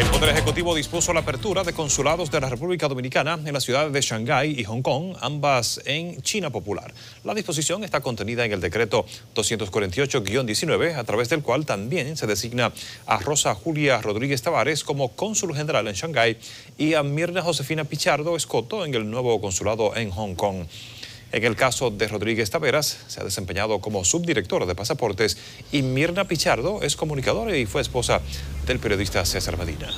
El Poder Ejecutivo dispuso la apertura de consulados de la República Dominicana en las ciudades de Shanghái y Hong Kong, ambas en China Popular. La disposición está contenida en el decreto 248-19, a través del cual también se designa a Rosa Julia Rodríguez Tavares como cónsul general en Shanghái y a Mirna Josefina Pichardo Escoto en el nuevo consulado en Hong Kong. En el caso de Rodríguez Taveras, se ha desempeñado como subdirectora de pasaportes y Mirna Pichardo es comunicadora y fue esposa del periodista César Medina.